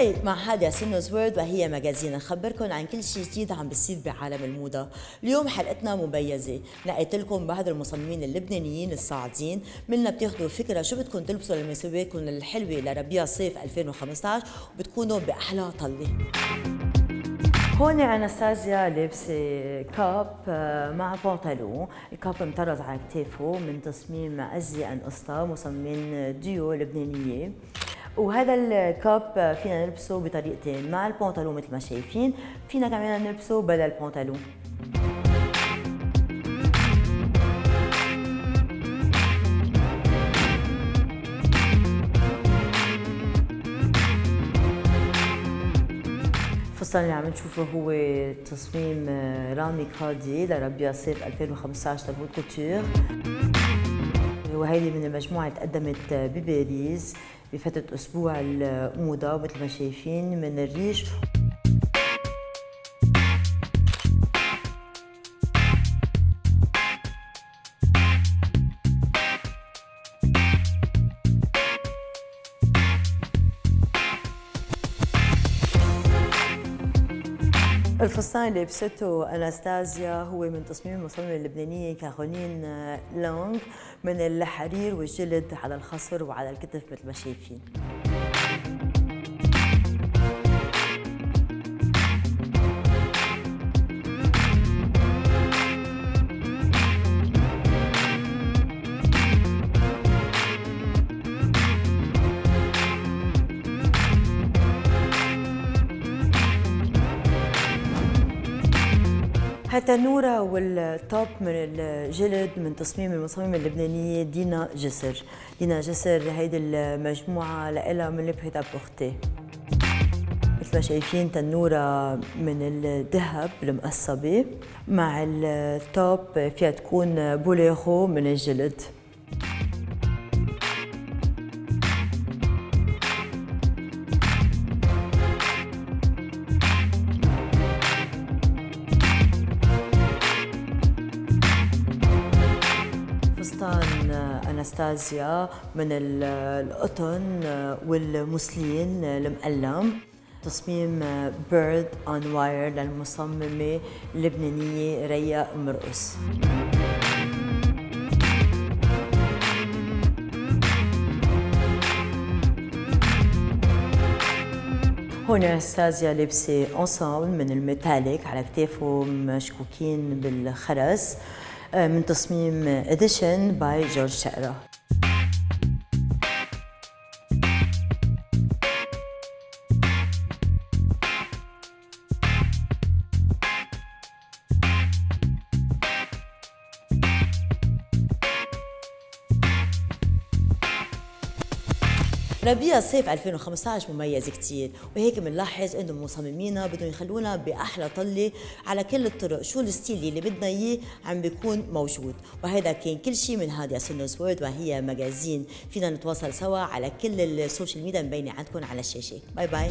Hi مع Hadia Sinno's World وهي Magazine. نخبركم عن كل شيء جديد عم بيصير بعالم الموضة. اليوم حلقتنا مميزة. نقيت لكم بعض المصممين اللبنانيين الصاعدين. منها بتاخذوا فكرة شو بدكم تلبسوا لمناسباتكم الحلوة لربيع صيف 2015 وبتكونوا بأحلى طلة. هون انستازيا لابسة cape آه، مع بنطلون، ال cape مطرز على كتافه من تصميم Azzi and Osta مصممين ديو لبنانية. وهذا الكاب فينا نلبسه بطريقتين مع البنطلون مثل ما شايفين فينا كمان نلبسه بلا البنطلون. الفستان اللي عم نشوفه هو تصميم رامي قاضي لربيع صيف 2015 تبوت كوتور. وهيدي من المجموعة تقدمت بباريس بفترة أسبوع الموضة مثل ما شايفين من الريش. الفستان اللي لبسته أناستازيا هو من تصميم المصممة اللبنانية كارولين لونغ من الحرير والجلد على الخصر وعلى الكتف مثل ما شايفين. هالتنورة وال top من الجلد من تصميم المصممة اللبنانية دينا جسر. دينا جسر هيدي المجموعة لإلها من لبهة بوختي مثل ما شايفين تنورة من الذهب المقصبة مع ال top فيها تكون bolero من الجلد. فستان انستازيا من القطن والمسلين المقلم تصميم Bird on a Wire للمصممة اللبنانية ريا مرقص. هون انستازيا لابسة ensemble من ال metallic على كتافه مشكوكين بالخرز من تصميم Edition by جورج شقرة ربيع صيف 2015 مميز كتير وهيك بنلاحظ إنه مصممينا بدهم يخلونا بأحلى طلة على كل الطرق شو ال style اللي بدنا إياه عم بيكون موجود. وهذا كان كل شيء من Hadia Sinno's World وهي Magazine فينا نتواصل سوا على كل ال social media مبينه عندكم على الشاشة. bye bye.